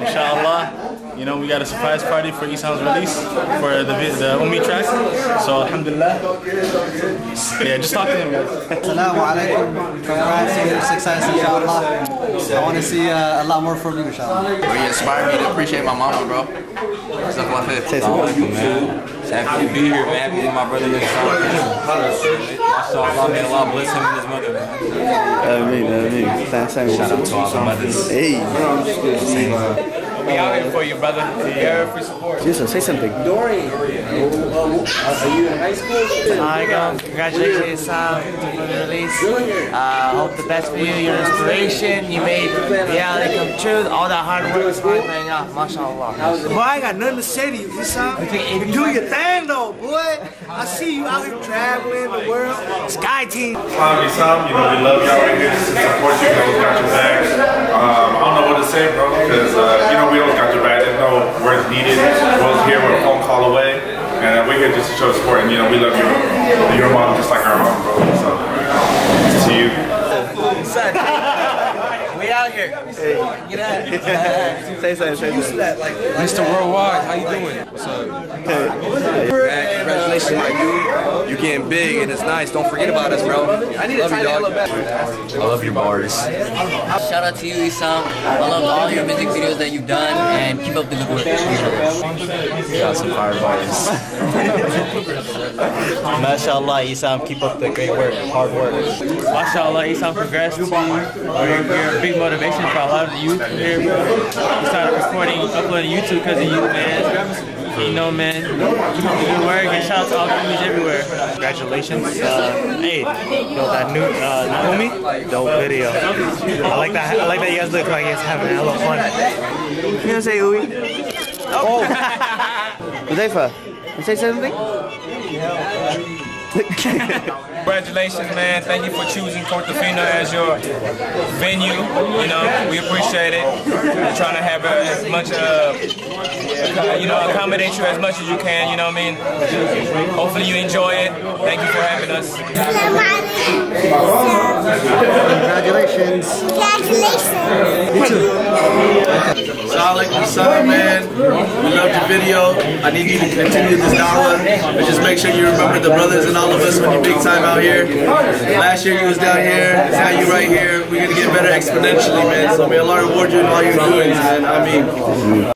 Inshallah, you know, we got a surprise party for Essam's release for the the Ummi track. So, alhamdulillah. Yeah, just talk to him, guys. Assalamu alaikum. Congrats success, inshallah. I want to see uh, a lot more from you, inshallah. Bro, you inspired me to appreciate my mama, bro. Stuff like that. man. Just happy to be here, man. Happy that my brother is Mashallah, man. Allah bless him and his mother, man. Ameen, ameen. Thanks, thanks. Shout out to all the mothers. Hey, We out here for you, brother. We here for support. Jason, say something. Dory, uh, are you in high school? Hi, um, congratulations, Sam, for the release. Uh, hope the best for you, your inspiration. You made reality come true. All that hard work is finally paying off. MashaAllah. Boy, I got nothing to say to you, Essam. You do your thing though, boy. I see you out here traveling the world. Sky Team. Tommy, Sam, you know, we love y'all right here support you. We always got your back. Um, I don't know what to say, bro, because, uh, you know, we always got your back. There's no words needed. We're here. We're a phone call away. And uh, we're here just to show support. And, you know, we love your, your mom just like our mom, bro. So, to you. We out here. Hey. Get out. Say something, say something. Mr. Worldwide, how you doing? What's up? Man, congratulations, my dude. You're getting big and it's nice. Don't forget about us, bro. I need love you, dog. I love your bars. Shout out to you, Essam. I love all your music videos that you've done, and keep up the good work. Got some fire bars. MashaAllah, Essam, keep up the great work, hard work. MashaAllah, Essam, congrats to you. You're, you're a big motivation for a lot of the youth here, bro. We started recording, uploading YouTube because of you, man. You know, man, keep up the good work and shout out to all the homies everywhere. Congratulations. Uh, hey, yo, that new uh, Ummi, dope video. I like that. I like that you guys look like you guys having hella fun. You gonna say Uwe? Oh. Huzaifa, you say something? Congratulations, man. Thank you for choosing Corte Fino as your venue. You know, we appreciate it. We're trying to have as much, uh, you know, accommodate you as much as you can. You know what I mean? Hopefully you enjoy it. Thank you for having us. Congratulations. Congratulations. Me too. Solid, Essam, man. We loved your video. I need you to continue this dawah. But just make sure you remember the brothers and all of us when you're big time out here. Last year you was down here. Now you right here. We're gonna get better exponentially, man. So may Allah reward you in all your doings, man. I mean.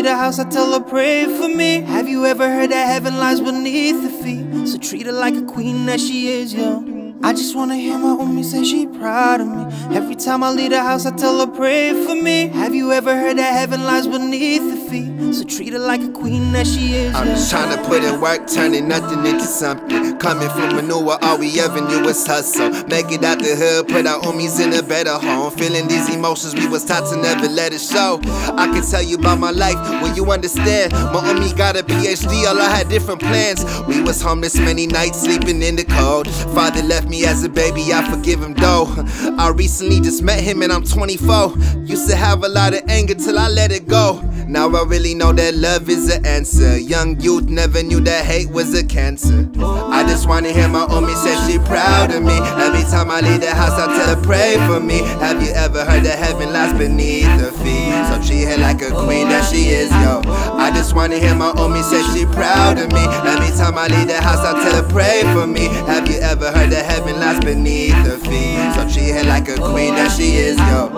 Leave the house, I tell her pray for me. Have you ever heard that heaven lies beneath the feet? So treat her like a queen that she is, yo. I just wanna hear my homie say she proud of me. Every time I leave the house, I tell her pray for me. Have you ever heard that heaven lies beneath the feet? So treat her like a queen that she is, I'm just trying to put in work, turning nothing into something. Coming from manure, all we ever knew was hustle. Make it out the hood, put our homies in a better home. Feeling these emotions, we was taught to never let it show. I can tell you about my life when you understand. My homie got a PhD, all I had different plans. We was homeless many nights, sleeping in the cold. Father left me as a baby, I forgive him though. I recently just met him and I'm 24. Used to have a lot of anger till I let it go. Now I really know that love is the answer. Young youth never knew that hate was a cancer. I just wanna hear my homie say she proud of me. Every time I leave the house, I tell her pray for me. Have you ever heard that heaven lies beneath her feet? So treat her like a queen that she is, yo. I just wanna hear my homie say she proud of me. Every time I leave the house, I tell her pray for me. Have you ever heard that heaven lies beneath her feet? So treat her like a queen that she is, yo.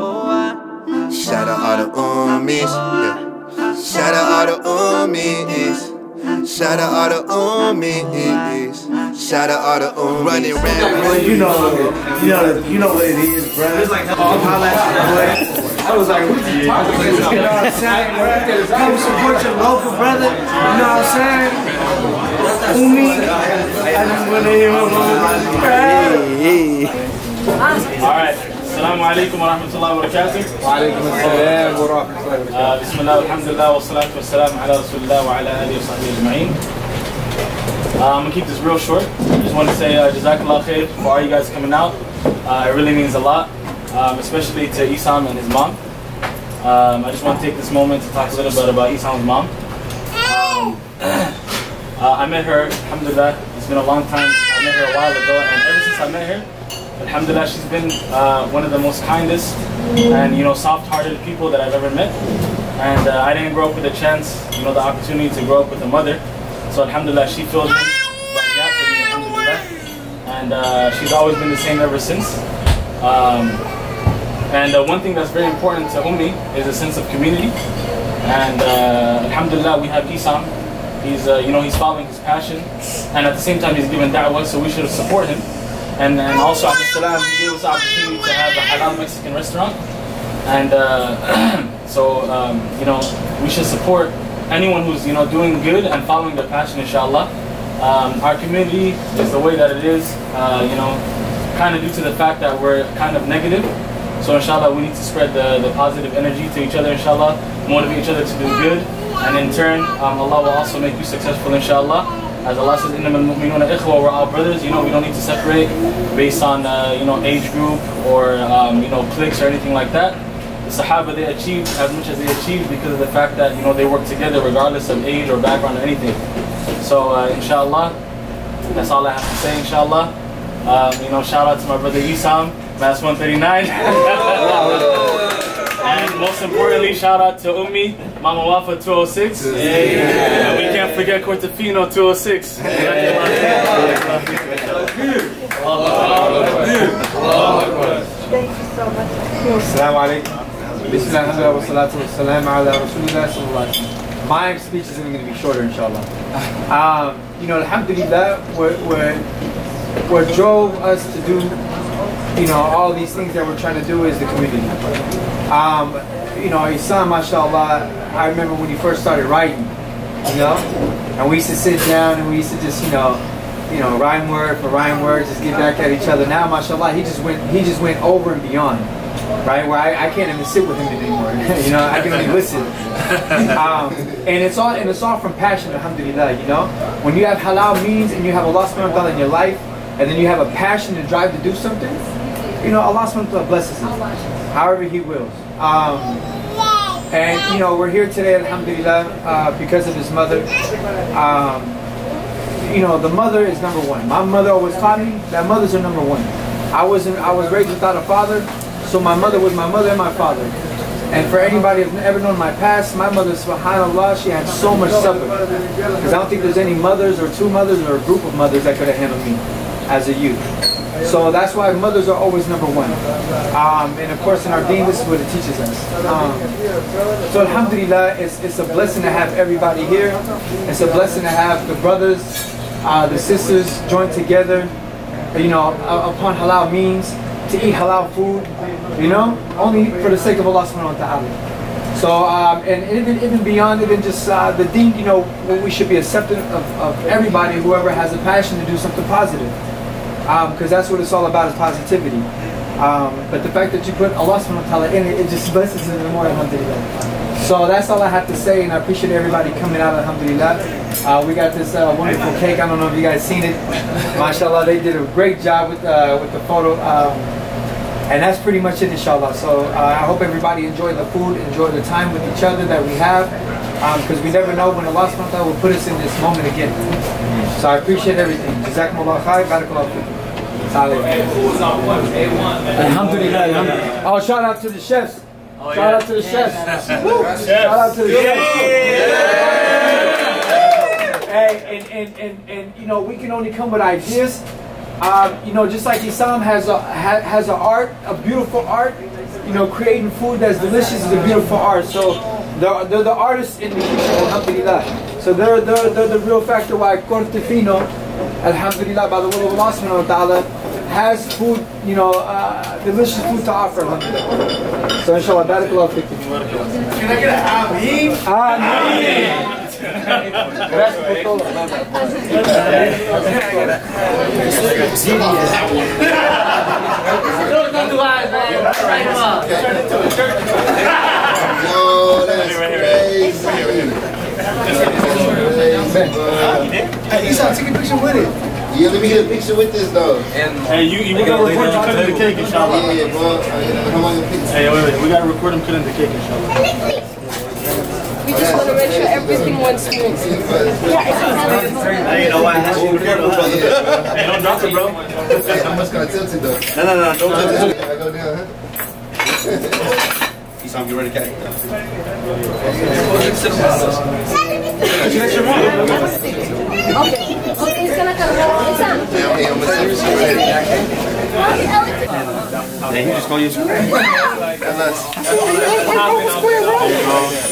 Shout out all the ummies, yeah. Shout out all the ummies. Shout out all the ummies. Shout out all the um running around. You know, you know, you know what it is, bro. It's like all holla at your boy. I was like, what you talking about? You know what I'm saying? Come support your local brother. You know what I'm saying? Ummi, I just want to hear my Alright. Assalamu alaikum wa rahmatullahi wa barakatuh. Wa alaikum assalam wa rahmatullahi wa Uh, Bismillah, alhamdulillah, wa salatu wa salam ala rasulillah wa ala alihi wa sahbihi ajma'in. Uh, I'm gonna keep this real short. I just want to say uh, Jazakallah khair for all you guys coming out. Uh, it really means a lot, um, especially to Essam and his mom. Um, I just want to take this moment to talk a little bit about Essam's mom. Um, uh, I met her, alhamdulillah, it's been a long time. I met her a while ago, and ever since I met her, alhamdulillah, she's been uh, one of the most kindest and you know soft-hearted people that I've ever met. And uh, I didn't grow up with a chance, you know, the opportunity to grow up with a mother. So alhamdulillah, she filled in gap for me, alhamdulillah. And uh, she's always been the same ever since. Um, and uh, one thing that's very important to Ummi is a sense of community. And uh, alhamdulillah, we have Essam. He's, uh, you know, he's following his passion. And at the same time, he's given da'wah, so we should support him. And, and also, Abdul Salam, he gave us the opportunity to have a halal Mexican restaurant. And uh, so, um, you know, we should support anyone who's, you know, doing good and following their passion, inshallah. Um, our community is the way that it is, uh, you know, kind of due to the fact that we're kind of negative. So inshallah, we need to spread the, the positive energy to each other, inshallah, motivate each other to do good. And in turn, um, Allah will also make you successful, inshallah. As Allah says, إِنَّمَا الْمُؤْمِنُونَ إِخْوَةً We're all brothers. You know, we don't need to separate based on, uh, you know, age group or, um, you know, cliques or anything like that. The Sahaba, they achieved as much as they achieved because of the fact that, you know, they worked together regardless of age or background or anything. So, uh, inshallah, that's all I have to say, inshallah. Um, you know, shout out to my brother Essam, Mass 139. and most importantly, shout out to Ummi, Mama Wafa 206. And we can't forget Corte Fino 206. Assalamu alaikum. Bismillah, alhamdulillah, wa salatu wa salam ala rasulillah sallallahu alaihi wasallam. My speech is even going to be shorter, inshallah. Um, you know, alhamdulillah, what, what, what drove us to do, you know, all these things that we're trying to do is the community. Um, you know, Islam, mashallah, I remember when he first started writing, you know, and we used to sit down and we used to just, you know, you know, rhyme word for rhyme word, just get back at each other. Now, mashallah, he just went, he just went over and beyond, right? Where I, I can't even sit with him anymore. you know, I can only listen. Um, and it's all, and it's all from passion, alhamdulillah. You know, when you have halal means and you have Allah subhanahu wa ta'ala in your life, and then you have a passion and drive to do something, you know, Allah subhanahu wa ta'ala blesses it, however He wills. Um, and you know, we're here today, alhamdulillah, uh, because of his mother. Um, you know, the mother is number one. My mother always taught me that mothers are number one. I wasn't I was raised without a father, so my mother was my mother and my father. And for anybody who's ever known my past, my mother, subhanAllah, she had so much suffering. Because I don't think there's any mothers or two mothers or a group of mothers that could have handled me as a youth. So that's why mothers are always number one. Um, and of course in our deen, this is what it teaches us. Um, so alhamdulillah, it's, it's a blessing to have everybody here. It's a blessing to have the brothers, uh, the sisters joined together, you know, uh, upon halal means, to eat halal food, you know, only for the sake of Allah subhanahu wa ta'ala. So, um, and even, even beyond even just uh, the deen, you know, we should be accepting of, of everybody, whoever has a passion to do something positive because um, that's what it's all about is positivity. Um, but the fact that you put Allah subhanahu wa ta'ala in it, it just blesses it more, alhamdulillah. So that's all I have to say, and I appreciate everybody coming out, alhamdulillah. Uh, we got this uh, wonderful cake, I don't know if you guys seen it. MashaAllah, they did a great job with, uh, with the photo. Um, and that's pretty much it, inshallah. So uh, I hope everybody enjoy the food, enjoy the time with each other that we have, because um, we never know when Allah subhanahu wa ta'ala will put us in this moment again. So I appreciate everything. Jazakumullah khair, barakallahu fikum. Alhamdulillah, alhamdulillah. Oh, shout out to the chefs. shout out to the chefs. Shout out to the chefs. Hey, and, and, and, and, you know, we can only come with ideas. Um, you know, just like Essam has a ha, has an art, a beautiful art. You know, creating food that's delicious is a beautiful art. So they're, they're the artists in the kitchen, alhamdulillah. So they're, they're, they're the real factor why Corte Fino, alhamdulillah, by the will of Allah subhanahu wa ta'ala, has food, you know, uh, delicious food to offer. alhamdulillah. So inshallah, barakallah fikum. Can I get an Ameen? Ameen. Gracias por todo. Yo, that's crazy. Hey, Esau, take a picture with it. Yeah, let me get a picture with this though. Hey, you, you gotta record him cutting the cake, inshallah. Yeah, bro. Uh, you know, long you picture? Hey, wait, wait, we gotta record him cutting the cake, inshallah. We just want to make sure everything went smooth. Yeah, it's Hey, you know what? That's what careful, brother. Hey, don't drop it, bro. I'm just gonna tilt it though. No, no, no, don't touch it. I go down, huh? Esau, get ready to catch. Okay. Okay, he's gonna come home. Isang. Yeah, okay, I'm gonna see you. Yeah, he just gonna use it.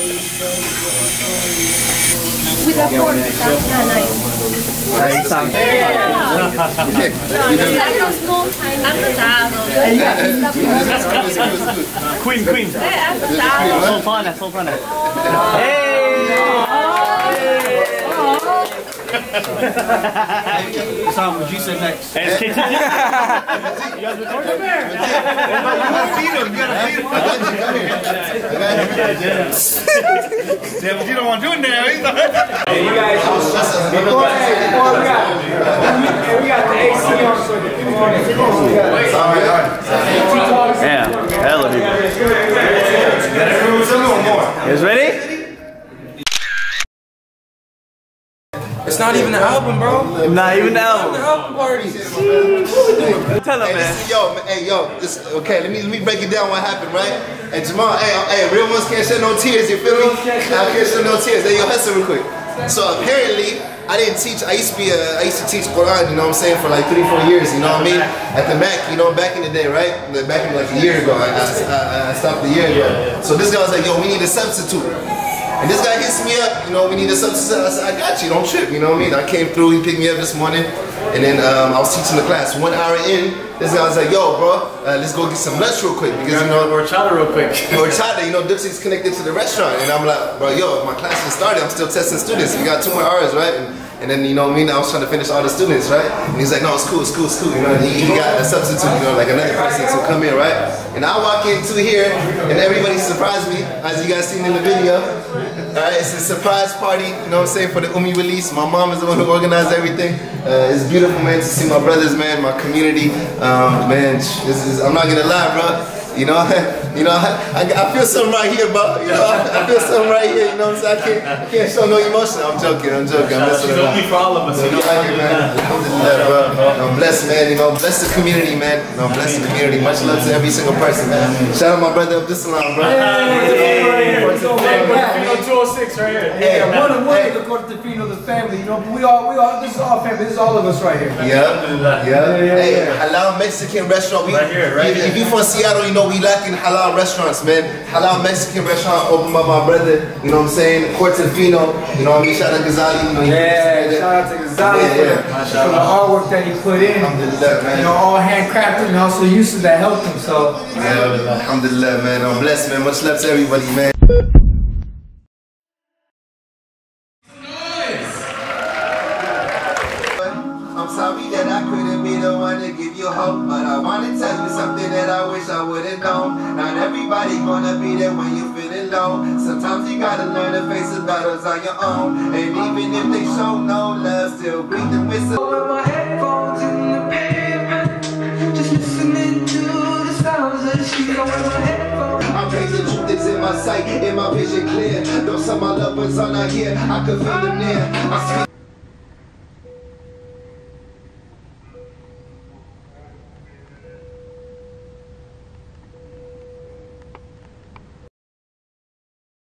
With a fork. Yeah, nice. Queen, queen. Soul partner, soul partner. Esau, what you say next? Hey, it's KT. You guys recording? Damn, if you don't want to do it now, he's like, Hey, you guys, before, before we got, we got the AC on, so come on in. Come on, we. Yeah, hell of You guys ready? It's not even an album, bro. Not even the Not an album. album party. Tell him, Hey, man. listen, yo, hey, yo, this, okay, let me let me break it down what happened, right? And Jamal, hey, hey, real ones can't shed no tears, you feel me? I can't shed no tears. Hey, yo, hustle real quick. So apparently, I didn't teach. I used to be a, I used to teach Quran, you know what I'm saying, for like three, four years, you know what I mean? At the Mac, you know, back in the day, right? Back in like a year ago, I, I, I, I stopped a year ago. So this guy was like, yo, we need a substitute. And this guy hits me up, you know, we need a substitute. I said, I got you, don't trip, you know what I mean? I came through, he picked me up this morning, and then um, I was teaching the class. One hour in, this guy was like, yo, bro, uh, let's go get some lunch real quick, because, you know, We're chatting real quick. or Chada, you know, Dipsy's connected to the restaurant. And I'm like, bro, yo, my class just started. I'm still testing students. We got two more hours, right? And, and then, you know what I? I was trying to finish all the students, right? And he's like, no, it's cool, it's cool, it's cool. You know, he, he got a substitute, you know, like another person to come in, right? And I walk into here, and everybody surprised me, as you guys seen in the video. All right, it's a surprise party, you know what I'm saying, for the Ummi release. My mom is the one who organized everything. Uh, it's beautiful, man, to see my brothers, man, my community. Um, man, this is, I'm not gonna lie, bro. You know, you know, I, I, I feel something right here, bro. You know, I, I feel something right here. You know what I'm saying? I can't, I can't show no emotion. I'm joking. I'm joking. I'm messing She's around. only for all of us, you know. Yeah, man. Alhamdulillah, bro. I'm blessed, man. You know, bless the community, man. You know, bless the community. Much love to every single person, man. Shout out my brother Abdus Salam, bro. Corte Fino 206 right here. Yeah, one and one of the Corte Fino, the family, you know, but we all, we all, this is all family, this is all of us right here. Yeah, yeah. Yeah. Hey, halal Mexican restaurant. We, Right here, right if, here. if you from Seattle, you know we lacking halal restaurants, man. Halal Mexican restaurant oh, opened by my brother. You know what I'm saying? Corte Fino. You know what I mean? Shout out Ghazali. You know, Yeah, shout out to Gonzalez Yeah, for, yeah. the- for the artwork that he put in. Alhamdulillah, man. You know, all handcrafted and also Yusuf that helped him, so. Yeah, alhamdulillah, man. I'm blessed, man. Much love to everybody, man. And even if they show no love, still beat them with some. With my headphones in the pavement, just listening to the sounds of the street. With my headphones. I pray the truth that's in my sight, in my vision clear. Though some of my loved ones are not here, I can feel them near.